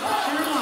Cheers.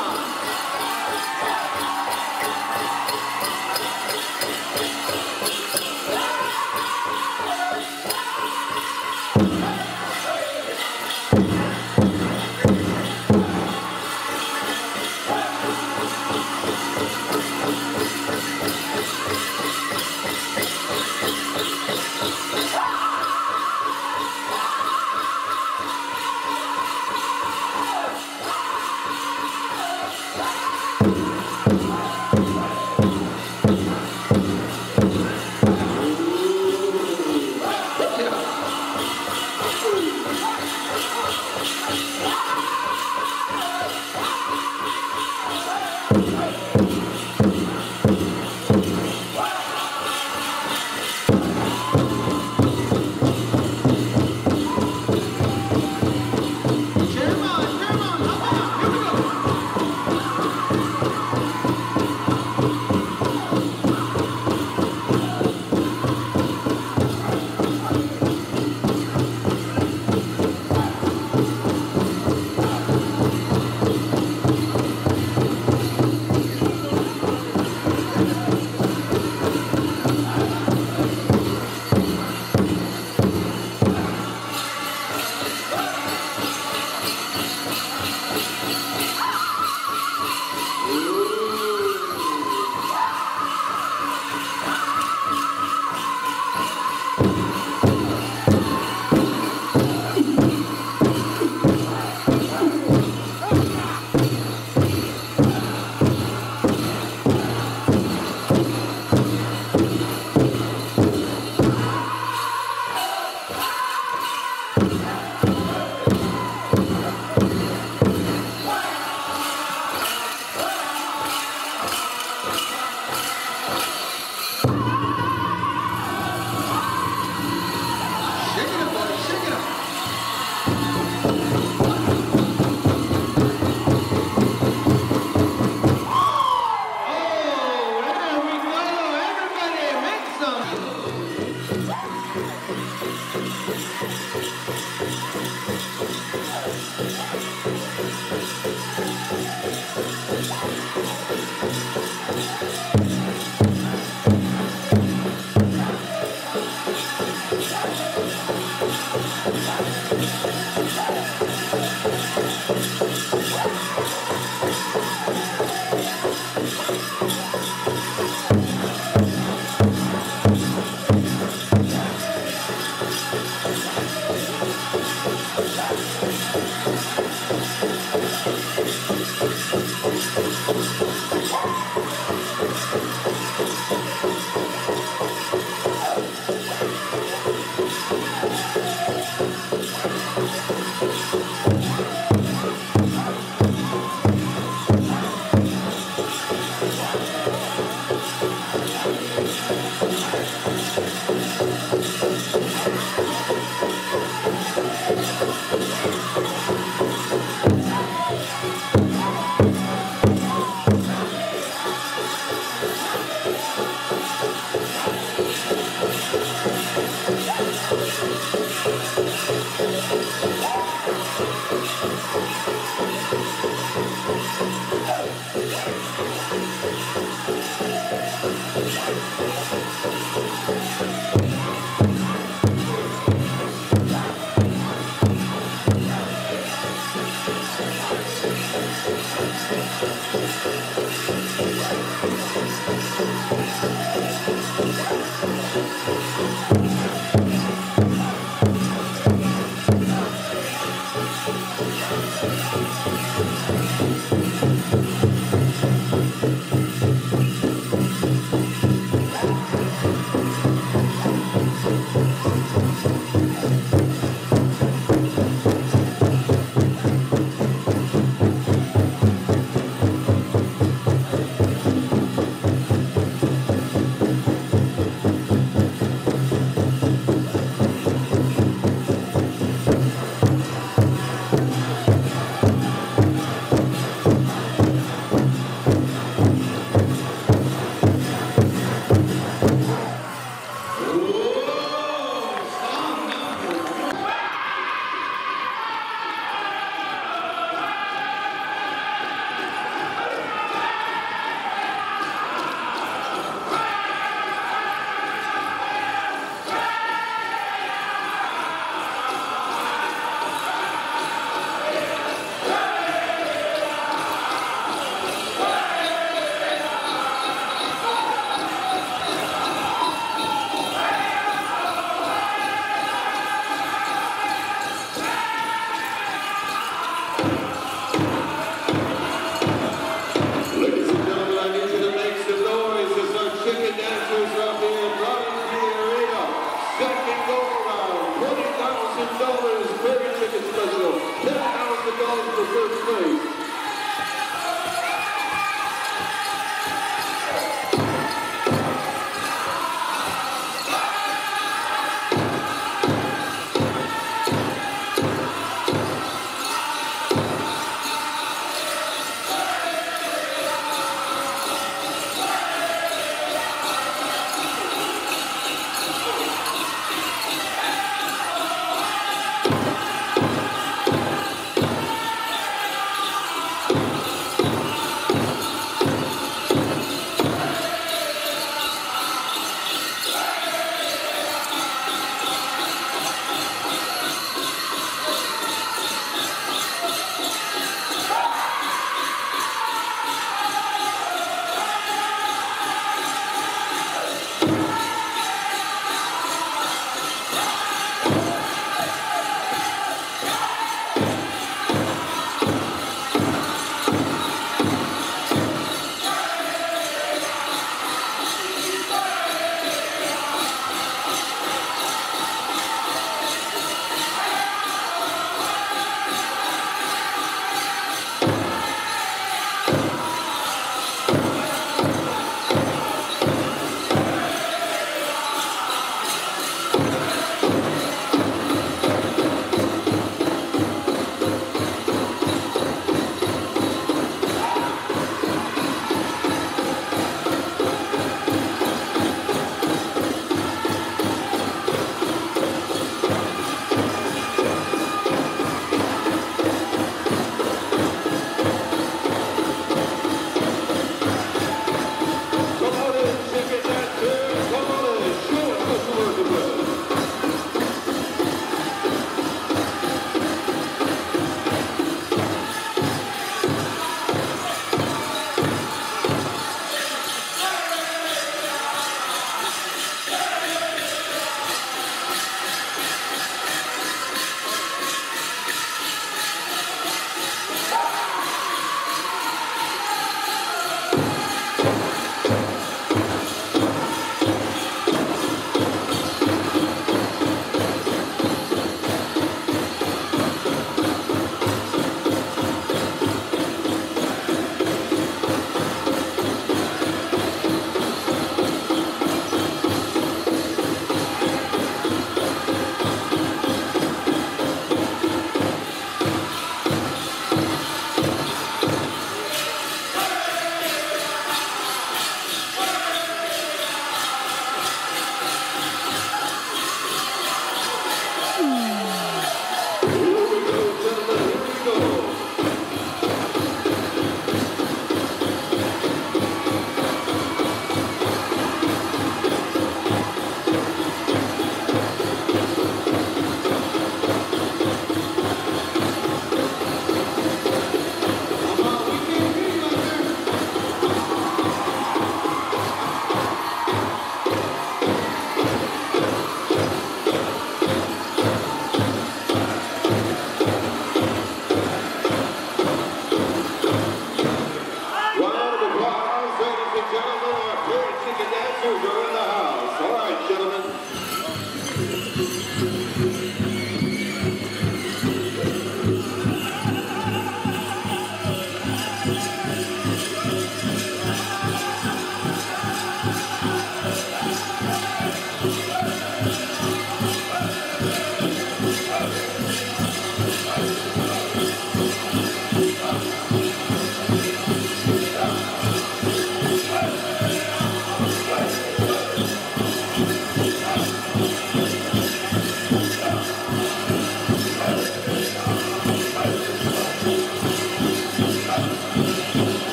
Thanks.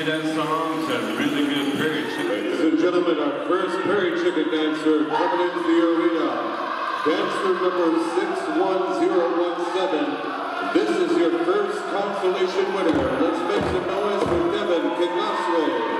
to that song. Really good prairie chicken. Ladies and gentlemen, our first prairie chicken dancer coming into the arena. Dancer number 61017. This is your first consolation winner. Let's make some noise for Devin Kiglosway.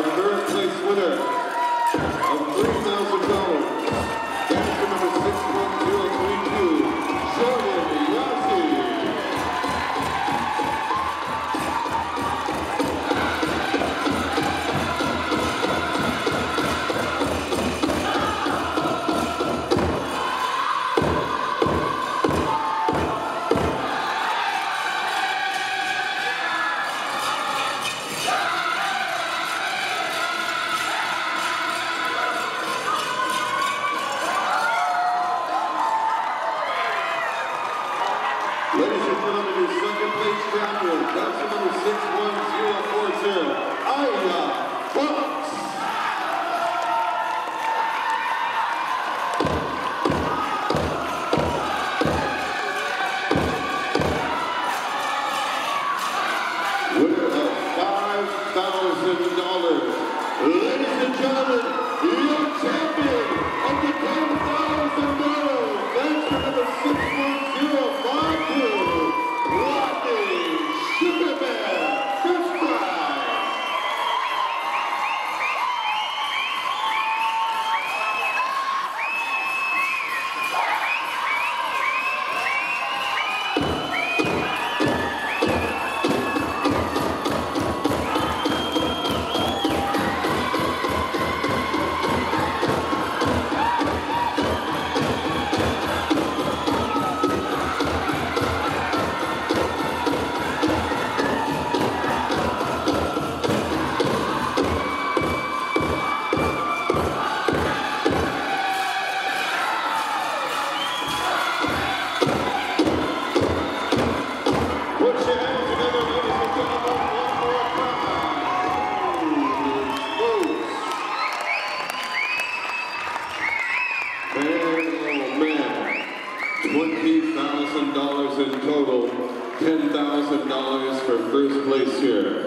Our third place winner of $3,000. Ladies place here.